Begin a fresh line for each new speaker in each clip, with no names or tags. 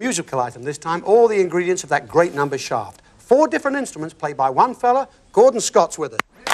Musical item this time, all the ingredients of that great number shaft. Four different instruments played by one fella, Gordon Scott's with us.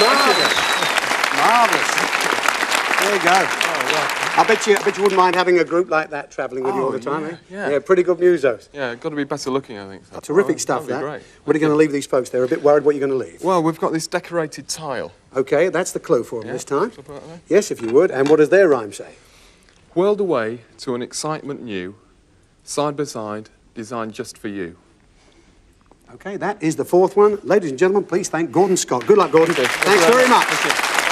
Marvellous. Marvellous. There you go. I bet you, I bet you wouldn't mind having a group like that travelling with you all the time,
yeah,
eh?
yeah.
Yeah, pretty good musos.
Yeah, got to be better looking, I think. So.
Terrific
Oh,
stuff, that.
great.
What are you going to leave these folks? They're a bit worried what you're going to leave.
Well, we've got this decorated tile.
Okay, that's the clue for them this time.
shall I put that there?
Yes, if you would. And what does their rhyme say?
Whirled away to an excitement new, side by side, designed just for you.
Okay, that is the fourth one. Ladies and gentlemen, please thank Gordon Scott. Good luck, Gordon. Thanks very much.